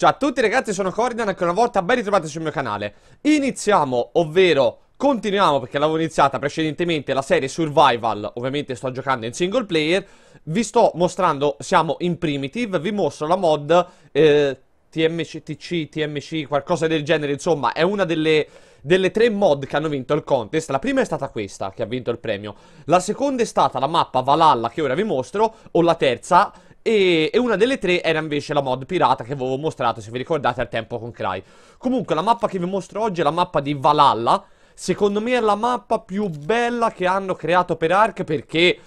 Ciao a tutti ragazzi, sono Cordian, anche una volta ben ritrovati sul mio canale. Iniziamo, ovvero continuiamo, perché l'avevo iniziata precedentemente, la serie Survival. Ovviamente sto giocando in single player. Vi sto mostrando, siamo in Primitive, vi mostro la mod eh, TMC, TC, TMC, qualcosa del genere, insomma, è una delle delle tre mod che hanno vinto il contest, la prima è stata questa che ha vinto il premio, la seconda è stata la mappa Valhalla che ora vi mostro, o la terza, e, e, una delle tre era invece la mod pirata che avevo mostrato, se vi ricordate, al tempo con Cry. Comunque la mappa che vi mostro oggi è la mappa di Valhalla, secondo me è la mappa più bella che hanno creato per Ark perché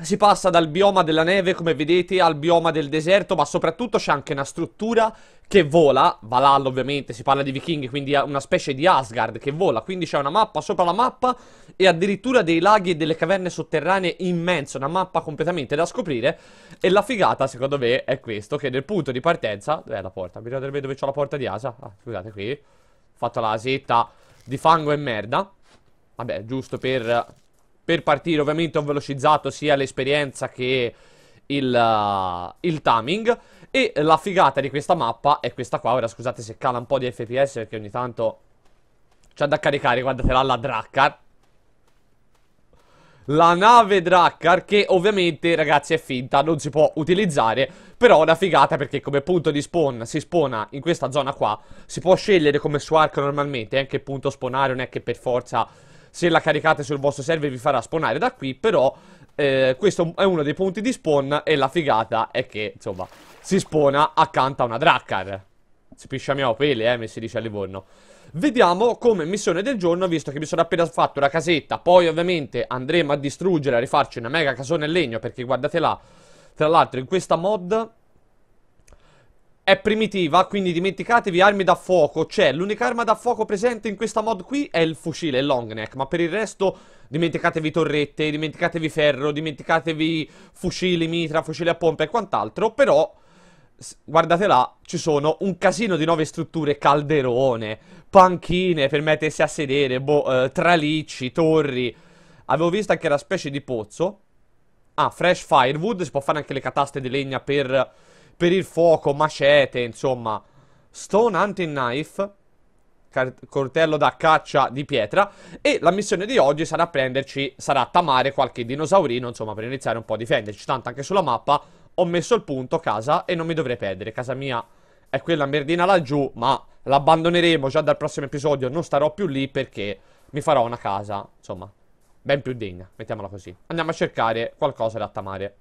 si passa dal bioma della neve, come vedete, al bioma del deserto, ma soprattutto c'è anche una struttura che vola, Valhalla ovviamente, si parla di vichinghi, quindi una specie di Asgard che vola, quindi c'è una mappa sopra la mappa e addirittura dei laghi e delle caverne sotterranee immense, una mappa completamente da scoprire e la figata secondo me è questo, che nel punto di partenza, dov'è la porta? Mi ricordo dove c'ho la porta di Asa, ah scusate qui, ho fatto la setta di fango e merda, vabbè giusto per per partire ovviamente ho velocizzato sia l'esperienza che il, uh, il timing. E la figata di questa mappa è questa qua, ora scusate se cala un po' di fps perché ogni tanto c'è da caricare, guardatela la Drakkar. La nave Drakkar che ovviamente ragazzi è finta, non si può utilizzare. Però è una figata perché come punto di spawn si spona in questa zona qua. Si può scegliere come su Ark normalmente, anche punto spawnare non è che per forza se la caricate sul vostro server vi farà spawnare da qui, però eh, questo è uno dei punti di spawn e la figata è che, insomma, si spawna accanto a una Drakkar. Si pisciamiamo pele, eh, mi si dice a Livorno. Vediamo come missione del giorno, visto che mi sono appena fatto una casetta, poi ovviamente andremo a distruggere, a rifarci una mega casona in legno, perché guardate là, tra l'altro in questa mod è primitiva, quindi dimenticatevi armi da fuoco. C'è l'unica arma da fuoco presente in questa mod qui è il fucile, il long neck. Ma per il resto dimenticatevi torrette, dimenticatevi ferro, dimenticatevi fucili, mitra, fucili a pompa e quant'altro. Però, guardate là, ci sono un casino di nuove strutture, calderone, panchine per mettersi a sedere, boh, eh, tralicci, torri. Avevo visto anche la specie di pozzo. Ah, fresh firewood, si può fare anche le cataste di legna per per il fuoco, macete, insomma. Stone Hunting Knife, coltello da caccia di pietra. E la missione di oggi sarà prenderci, sarà tamare qualche dinosaurino, insomma, per iniziare un po' a difenderci. Tanto anche sulla mappa ho messo il punto casa e non mi dovrei perdere. Casa mia è quella merdina laggiù, ma l'abbandoneremo già dal prossimo episodio. Non starò più lì perché mi farò una casa, insomma, ben più degna, mettiamola così. Andiamo a cercare qualcosa da tamare.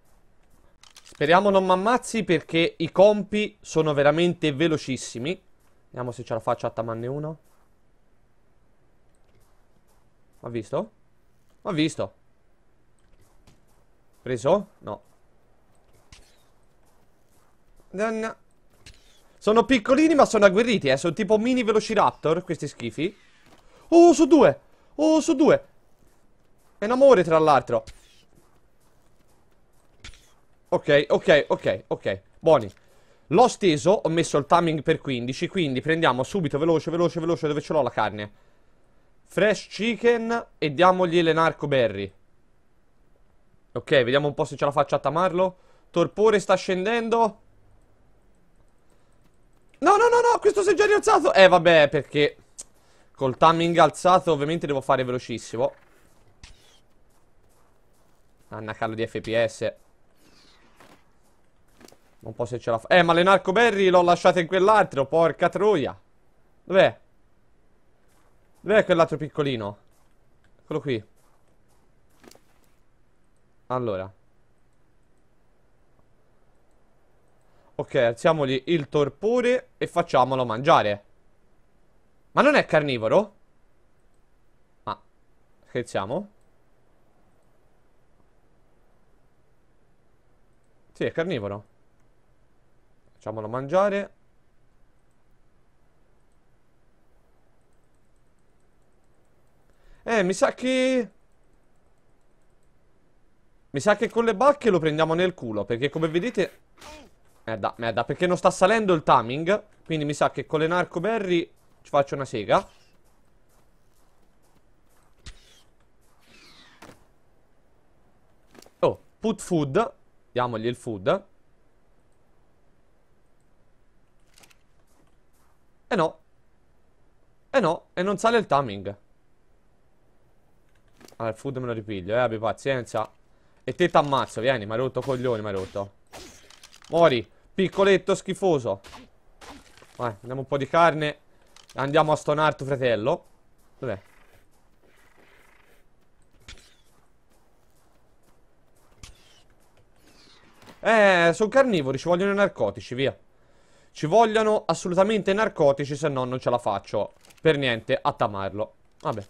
Speriamo non mi ammazzi perché i compi sono veramente velocissimi. Vediamo se ce la faccio a tamarne uno. Ha visto? Ha visto. Preso? No. Danna. Sono piccolini ma sono agguerriti, eh. Sono tipo mini velociraptor, questi schifi. Oh, su due. Oh, su due. È un amore, tra l'altro. Ok, ok, ok, ok. Buoni. L'ho steso, ho messo il timing per 15, quindi prendiamo subito, veloce, veloce, veloce, dove ce l'ho la carne. Fresh chicken e diamogli le narco berry. Ok, vediamo un po' se ce la faccio a tamarlo. Torpore sta scendendo. No, no, no, no, questo si è già rialzato. Eh, vabbè, perché col timing alzato ovviamente devo fare velocissimo. Anna callo di FPS. Non so se ce la fa. Eh, ma le narcoberry l'ho lasciate in quell'altro, porca troia. Dov'è? Dov'è quell'altro piccolino? Eccolo qui. Allora. Ok, alziamogli il torpore e facciamolo mangiare. Ma non è carnivoro? Ma, scherziamo? Sì, è carnivoro. Facciamolo mangiare. Eh, mi sa che... Mi sa che con le bacche lo prendiamo nel culo, perché come vedete... Merda, merda, perché non sta salendo il timing. Quindi mi sa che con le narcoberry ci faccio una sega. Oh, put food. Diamogli il food. Eh no, e non sale il timing. Allora, il food me lo ripiglio, eh, abbi pazienza. E te t'ammazzo, vieni, mi hai rotto coglioni, mi hai rotto. Mori, piccoletto schifoso. Vai, andiamo un po' di carne. Andiamo a stonare tuo fratello. Dov'è? Eh, sono carnivori, ci vogliono i narcotici, via. Ci vogliono assolutamente narcotici, se no non ce la faccio per niente a tamarlo. Vabbè.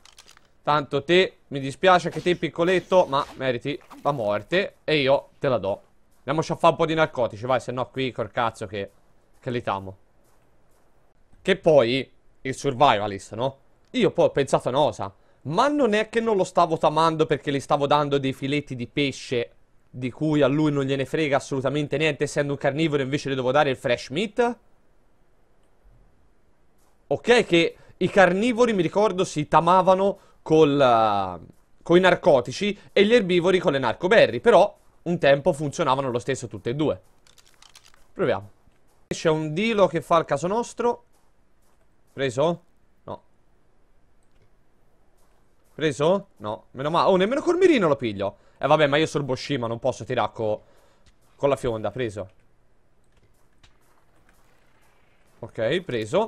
Tanto te, mi dispiace che te piccoletto, ma meriti la morte e io te la do. Andiamoci a fare un po' di narcotici, vai, se no qui col cazzo che, che li tamo. Che poi, il survivalist, no? Io poi ho pensato una cosa, ma non è che non lo stavo tamando perché gli stavo dando dei filetti di pesce di cui a lui non gliene frega assolutamente niente essendo un carnivoro invece le devo dare il fresh meat? Ok che i carnivori mi ricordo si tamavano col, uh, con i narcotici e gli erbivori con le narcoberry però un tempo funzionavano lo stesso tutte e due Proviamo C'è un dilo che fa il caso nostro Preso? No Preso? No Meno male Oh nemmeno col mirino lo piglio eh vabbè, ma io sono Boshima, non posso tirare co con la fionda, preso. Ok, preso.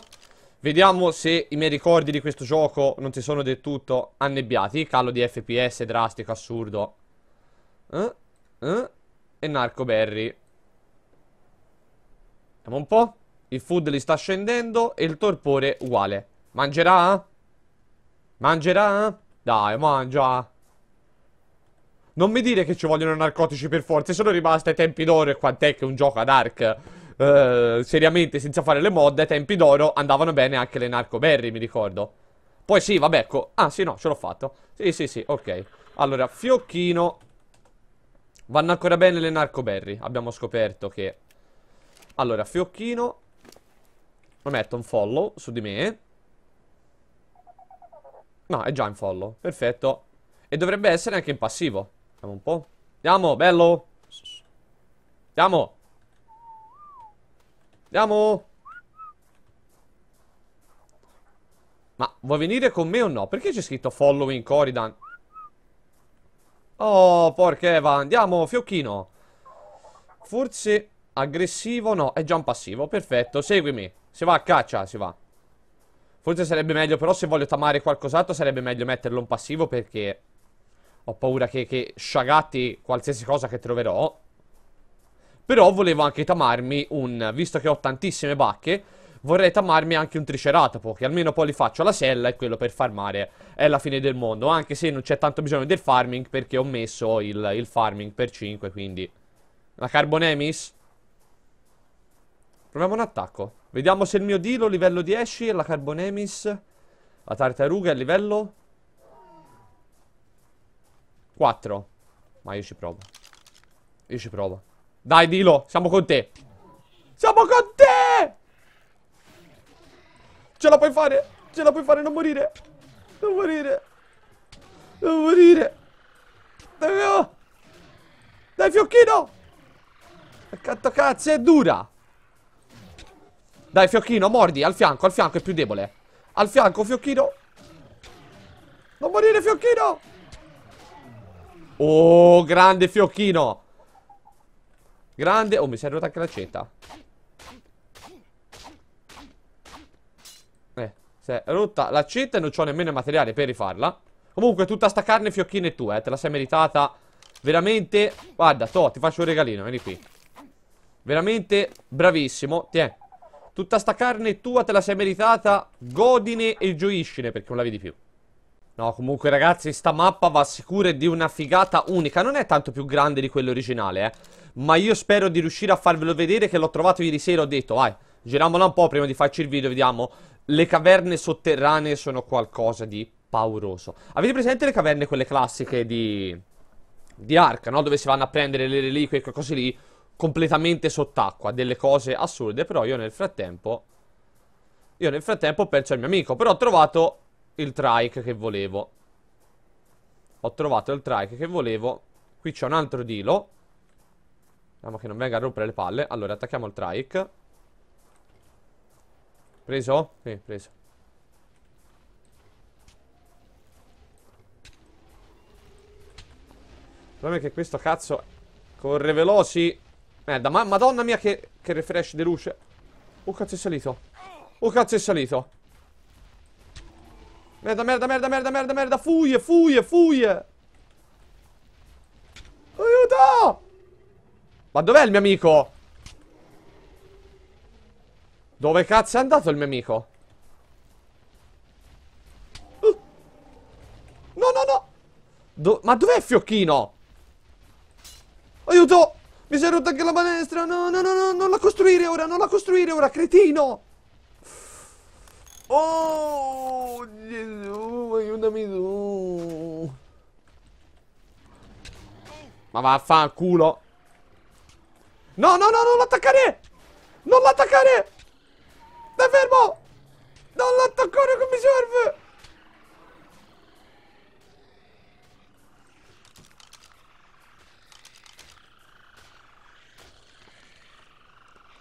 Vediamo se i miei ricordi di questo gioco non si sono del tutto annebbiati. Calo di FPS drastico, assurdo. Eh? Eh? E Narco Berry. Vediamo un po'. Il food li sta scendendo e il torpore uguale. Mangerà? Mangerà? Dai, mangia. Non mi dire che ci vogliono narcotici per forza. Sono rimasto ai tempi d'oro e quant'è che un gioco ad arc. Uh, seriamente, senza fare le mod, ai tempi d'oro andavano bene anche le narcoberry, mi ricordo. Poi sì, vabbè, ecco. Ah, sì, no, ce l'ho fatto. Sì, sì, sì, ok. Allora, fiocchino. Vanno ancora bene le narcoberry. Abbiamo scoperto che... Allora, fiocchino. Lo metto un follow su di me. No, è già in follow. Perfetto. E dovrebbe essere anche in passivo. Andiamo un po'. Andiamo, bello. Andiamo. Andiamo. Ma vuoi venire con me o no? Perché c'è scritto following Coridan? Oh, porca Eva. Andiamo, fiocchino. Forse aggressivo. No, è già un passivo. Perfetto, seguimi. Si va a caccia, si va. Forse sarebbe meglio, però se voglio tamare qualcos'altro sarebbe meglio metterlo in passivo perché... Ho paura che, che sciagatti qualsiasi cosa che troverò. Però volevo anche tamarmi un... Visto che ho tantissime bacche, vorrei tamarmi anche un triceratopo, che almeno poi li faccio alla sella e quello per farmare è la fine del mondo. Anche se non c'è tanto bisogno del farming, perché ho messo il, il farming per 5, quindi... La Carbonemis? Proviamo un attacco. Vediamo se il mio Dilo livello 10 e la Carbonemis... La tartaruga è livello 4 Ma io ci provo. Io ci provo. Dai Dilo, siamo con te. Siamo con te! Ce la puoi fare? Ce la puoi fare, non morire. Non morire. Non morire. Dai, Dai fiocchino! Accanto cazzo, è dura! Dai fiocchino, mordi Al fianco, al fianco è più debole. Al fianco, fiocchino. Non morire fiocchino Oh, grande fiocchino. Grande. Oh, mi si è rotta anche l'accetta. Eh, si è rotta l'accetta e non ho nemmeno il materiale per rifarla. Comunque, tutta sta carne fiocchino è tua, eh. Te la sei meritata veramente... Guarda, to, ti faccio un regalino, vieni qui. Veramente bravissimo. Tiè. Tutta sta carne tua, te la sei meritata. Godine e gioiscine, perché non la vedi più. No, comunque ragazzi, sta mappa va sicura di una figata unica. Non è tanto più grande di quello originale, eh. Ma io spero di riuscire a farvelo vedere che l'ho trovato ieri sera. Ho detto, vai, giriamola un po' prima di farci il video, vediamo. Le caverne sotterranee sono qualcosa di pauroso. Avete presente le caverne, quelle classiche di... Di Ark, no? Dove si vanno a prendere le reliquie e quelle cose lì completamente sott'acqua. Delle cose assurde. Però io nel frattempo... Io nel frattempo ho perso il mio amico. Però ho trovato il trike che volevo. Ho trovato il trike che volevo. Qui c'è un altro dilo. Speriamo che non venga a rompere le palle. Allora, attacchiamo il trike. Preso? Sì, preso. Il problema è che questo cazzo corre veloci. Merda, ma madonna mia che, che refresh di luce. Oh cazzo è salito. Oh cazzo è salito. Merda, merda, merda, merda, merda, merda. Fuie, fuie, fuie. Aiuto! Ma dov'è il mio amico? Dove cazzo è andato il mio amico? Uh. No, no, no! Do Ma dov'è Fiocchino? Aiuto! Mi si è rotta anche la manestra! No, no, no, no, non la costruire ora, non la costruire ora, cretino! Oh, Gesù, aiutami tu! Ma vaffanculo! No, no, no, non l'attaccare! Non l'attaccare! Stai fermo! Non l'attaccare mi serve!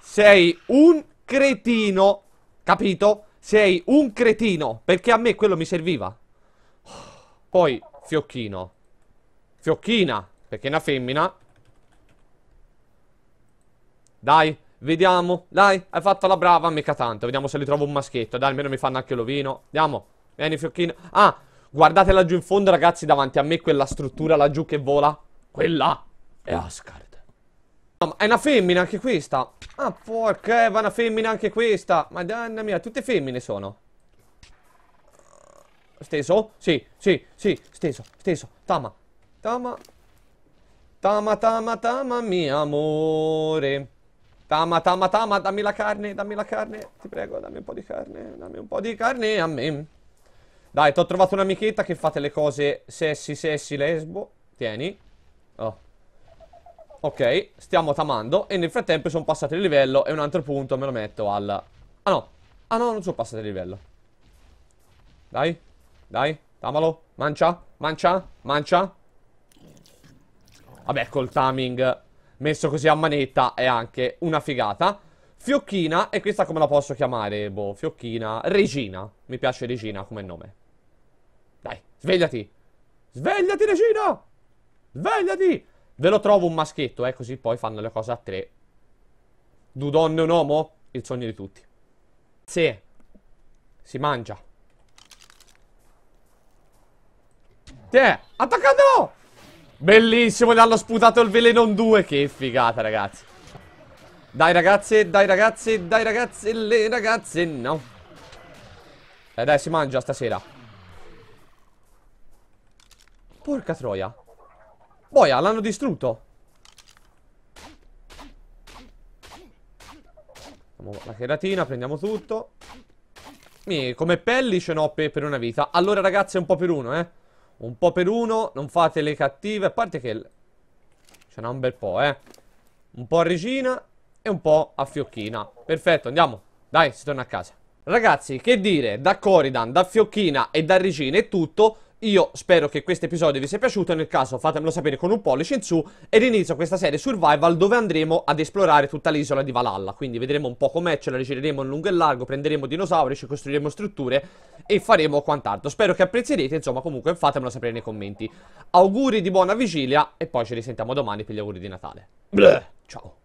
Sei un cretino, capito? Sei un cretino, perché a me quello mi serviva. Poi, fiocchino. Fiocchina, perché è una femmina. Dai, vediamo. Dai, hai fatto la brava, mica tanto. Vediamo se li trovo un maschietto. Dai, almeno mi fanno anche l'ovino. Andiamo. Vieni, fiocchino. Ah, guardate laggiù in fondo, ragazzi, davanti a me quella struttura laggiù che vola. Quella è Asgard. No, è una femmina anche questa. Ah, porca Eva, una femmina anche questa. Madonna mia, tutte femmine sono. Steso? Sì, sì, sì, steso, steso. Tama, tama. Tama, tama, tama, mio amore. Tama, tama, tama, dammi la carne, dammi la carne. Ti prego, dammi un po' di carne, dammi un po' di carne a me. Dai, ti ho trovato un'amichetta che fate le cose sessi, sessi, lesbo. Tieni. Oh. Ok, stiamo tamando E nel frattempo sono passati di livello E un altro punto me lo metto al Ah no, ah no, non sono passati di livello. Dai, dai, tamalo. Mancia, mancia, mancia. Vabbè, col timing messo così a manetta è anche una figata. Fiocchina, e questa come la posso chiamare? Boh, Fiocchina. Regina, mi piace Regina come nome. Dai, svegliati. Svegliati Regina! Svegliati Ve lo trovo un maschietto, eh, così poi fanno le cose a tre. Due donne un uomo? Il sogno di tutti. Sì. Si mangia. Tiè, attaccato! Bellissimo, gli hanno sputato il veleno in due. Che figata, ragazzi. Dai, ragazze, dai, ragazze, dai, ragazze, le ragazze, no. Eh, dai, si mangia stasera. Porca troia. Boia, l'hanno distrutto. la cheratina, prendiamo tutto. Come pelli ce n'ho per, per, una vita. Allora, ragazzi, un po' per uno, eh. Un po' per uno, non fate le cattive. A parte che ce n'ha un bel po', eh. Un po' a regina e un po' a fiocchina. Perfetto, andiamo. Dai, si torna a casa. Ragazzi, che dire, da Coridan, da fiocchina e da regina è tutto. Io spero che questo episodio vi sia piaciuto, nel caso fatemelo sapere con un pollice in su ed inizio questa serie survival dove andremo ad esplorare tutta l'isola di Valhalla, quindi vedremo un po' com'è, ce la rigireremo in lungo e largo, prenderemo dinosauri, ci costruiremo strutture e faremo quant'altro. Spero che apprezzerete, insomma comunque fatemelo sapere nei commenti. Auguri di buona vigilia e poi ci risentiamo domani per gli auguri di Natale. Bleh. Ciao.